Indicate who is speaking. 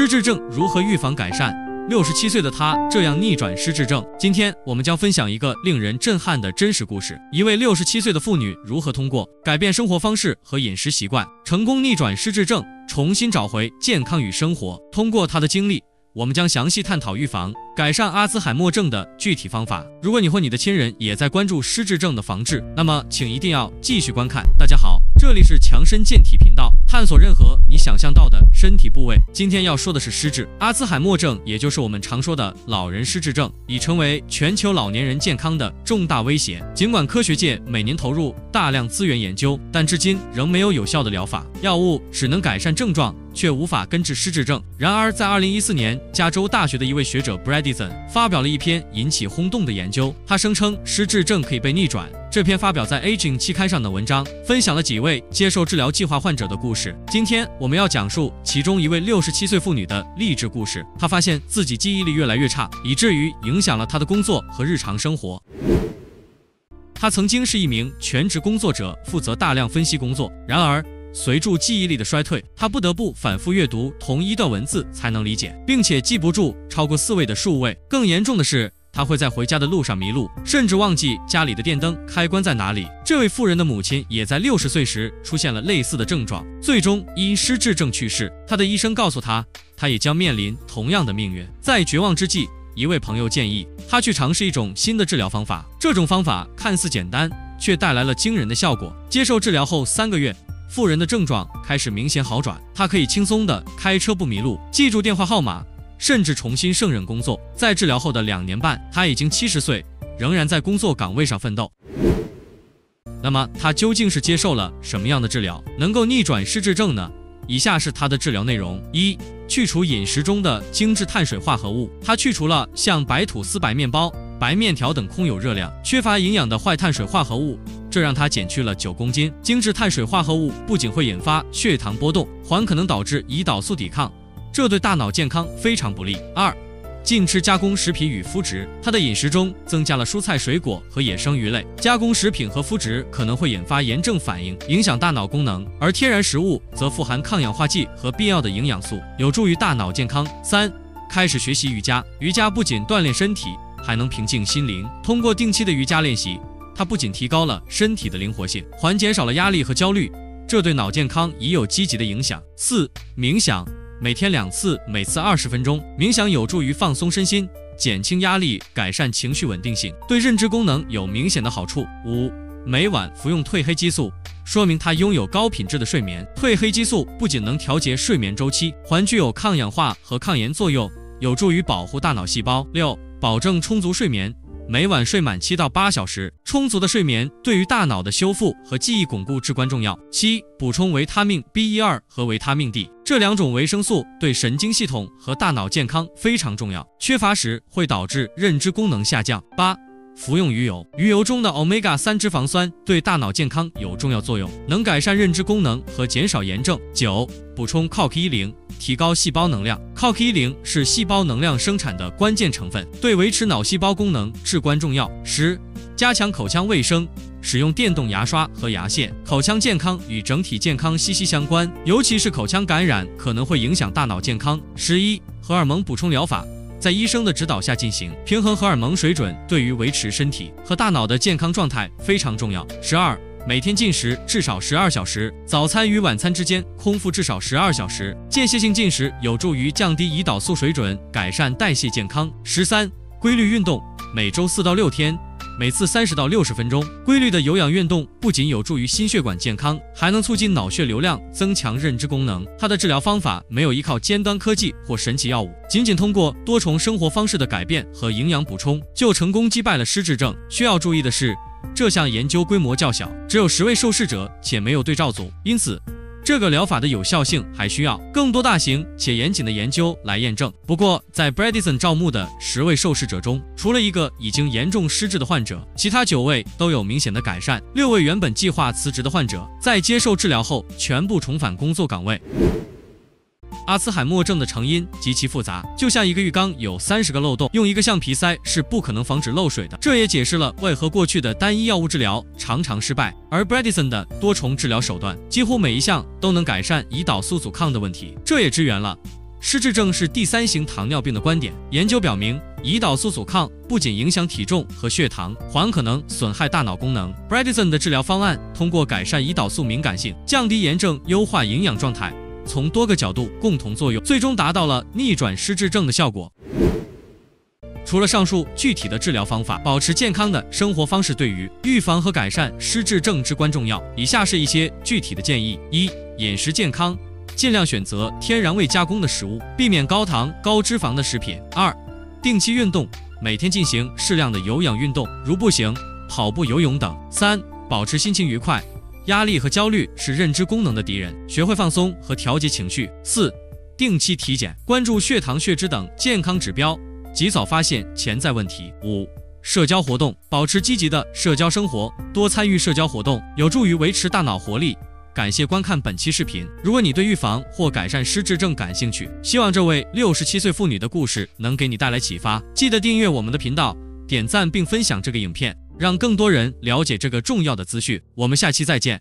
Speaker 1: 失智症如何预防改善？六十七岁的他这样逆转失智症。今天我们将分享一个令人震撼的真实故事：一位六十七岁的妇女如何通过改变生活方式和饮食习惯，成功逆转失智症，重新找回健康与生活。通过她的经历，我们将详细探讨预防、改善阿兹海默症的具体方法。如果你或你的亲人也在关注失智症的防治，那么请一定要继续观看。大家好。这里是强身健体频道，探索任何你想象到的身体部位。今天要说的是失智，阿兹海默症，也就是我们常说的老人失智症，已成为全球老年人健康的重大威胁。尽管科学界每年投入大量资源研究，但至今仍没有有效的疗法，药物只能改善症状，却无法根治失智症。然而，在2014年，加州大学的一位学者 Bradison 发表了一篇引起轰动的研究，他声称失智症可以被逆转。这篇发表在《Aging》期刊上的文章，分享了几位接受治疗计划患者的故事。今天我们要讲述其中一位六十七岁妇女的励志故事。她发现自己记忆力越来越差，以至于影响了她的工作和日常生活。她曾经是一名全职工作者，负责大量分析工作。然而，随着记忆力的衰退，他不得不反复阅读同一段文字才能理解，并且记不住超过四位的数位。更严重的是。他会在回家的路上迷路，甚至忘记家里的电灯开关在哪里。这位妇人的母亲也在六十岁时出现了类似的症状，最终因失智症去世。他的医生告诉他，他也将面临同样的命运。在绝望之际，一位朋友建议他去尝试一种新的治疗方法。这种方法看似简单，却带来了惊人的效果。接受治疗后三个月，妇人的症状开始明显好转，她可以轻松地开车不迷路，记住电话号码。甚至重新胜任工作。在治疗后的两年半，他已经七十岁，仍然在工作岗位上奋斗。那么，他究竟是接受了什么样的治疗，能够逆转失智症呢？以下是他的治疗内容：一、去除饮食中的精致碳水化合物。他去除了像白吐司、白面包、白面条等空有热量、缺乏营养的坏碳水化合物，这让他减去了九公斤。精致碳水化合物不仅会引发血糖波动，还可能导致胰岛素抵抗。这对大脑健康非常不利。二，禁吃加工食品与麸质。他的饮食中增加了蔬菜、水果和野生鱼类。加工食品和麸质可能会引发炎症反应，影响大脑功能，而天然食物则富含抗氧化剂和必要的营养素，有助于大脑健康。三，开始学习瑜伽。瑜伽不仅锻炼身体，还能平静心灵。通过定期的瑜伽练习，它不仅提高了身体的灵活性，还减少了压力和焦虑，这对脑健康已有积极的影响。四，冥想。每天两次，每次二十分钟。冥想有助于放松身心，减轻压力，改善情绪稳定性，对认知功能有明显的好处。五，每晚服用褪黑激素，说明他拥有高品质的睡眠。褪黑激素不仅能调节睡眠周期，还具有抗氧化和抗炎作用，有助于保护大脑细胞。六，保证充足睡眠。每晚睡满七到八小时，充足的睡眠对于大脑的修复和记忆巩固至关重要。七、补充维他命 B 一二和维他命 D 这两种维生素对神经系统和大脑健康非常重要，缺乏时会导致认知功能下降。八、服用鱼油，鱼油中的 omega 三脂肪酸对大脑健康有重要作用，能改善认知功能和减少炎症。九、补充 COQ 一零。提高细胞能量，CoQ10 是细胞能量生产的关键成分，对维持脑细胞功能至关重要。十、加强口腔卫生，使用电动牙刷和牙线。口腔健康与整体健康息息相关，尤其是口腔感染可能会影响大脑健康。十一、荷尔蒙补充疗法，在医生的指导下进行，平衡荷尔蒙水准对于维持身体和大脑的健康状态非常重要。十二。每天进食至少十二小时，早餐与晚餐之间空腹至少十二小时。间歇性进食有助于降低胰岛素水准，改善代谢健康。十三，规律运动，每周四到六天，每次三十到六十分钟。规律的有氧运动不仅有助于心血管健康，还能促进脑血流量，增强认知功能。它的治疗方法没有依靠尖端科技或神奇药物，仅仅通过多重生活方式的改变和营养补充，就成功击败了失智症。需要注意的是。这项研究规模较小，只有十位受试者，且没有对照组，因此这个疗法的有效性还需要更多大型且严谨的研究来验证。不过，在 Bradison 招募的十位受试者中，除了一个已经严重失智的患者，其他九位都有明显的改善。六位原本计划辞职的患者，在接受治疗后全部重返工作岗位。阿兹海默症的成因极其复杂，就像一个浴缸有三十个漏洞，用一个橡皮塞是不可能防止漏水的。这也解释了为何过去的单一药物治疗常常失败，而 Bradison 的多重治疗手段几乎每一项都能改善胰岛素阻抗的问题。这也支援了失智症是第三型糖尿病的观点。研究表明，胰岛素阻抗不仅影响体重和血糖，还可能损害大脑功能。Bredesen 的治疗方案通过改善胰岛素敏感性、降低炎症、优化营养状态，从多个角度共同作用，最终达到了逆转失智症的效果。除了上述具体的治疗方法，保持健康的生活方式对于预防和改善失智症至关重要。以下是一些具体的建议：一、饮食健康，尽量选择天然未加工的食物，避免高糖高脂肪的食品。二、定期运动，每天进行适量的有氧运动，如步行、跑步、游泳等。三、保持心情愉快，压力和焦虑是认知功能的敌人，学会放松和调节情绪。四、定期体检，关注血糖、血脂等健康指标。及早发现潜在问题。五、社交活动，保持积极的社交生活，多参与社交活动，有助于维持大脑活力。感谢观看本期视频。如果你对预防或改善失智症感兴趣，希望这位六十七岁妇女的故事能给你带来启发。记得订阅我们的频道，点赞并分享这个影片，让更多人了解这个重要的资讯。我们下期再见。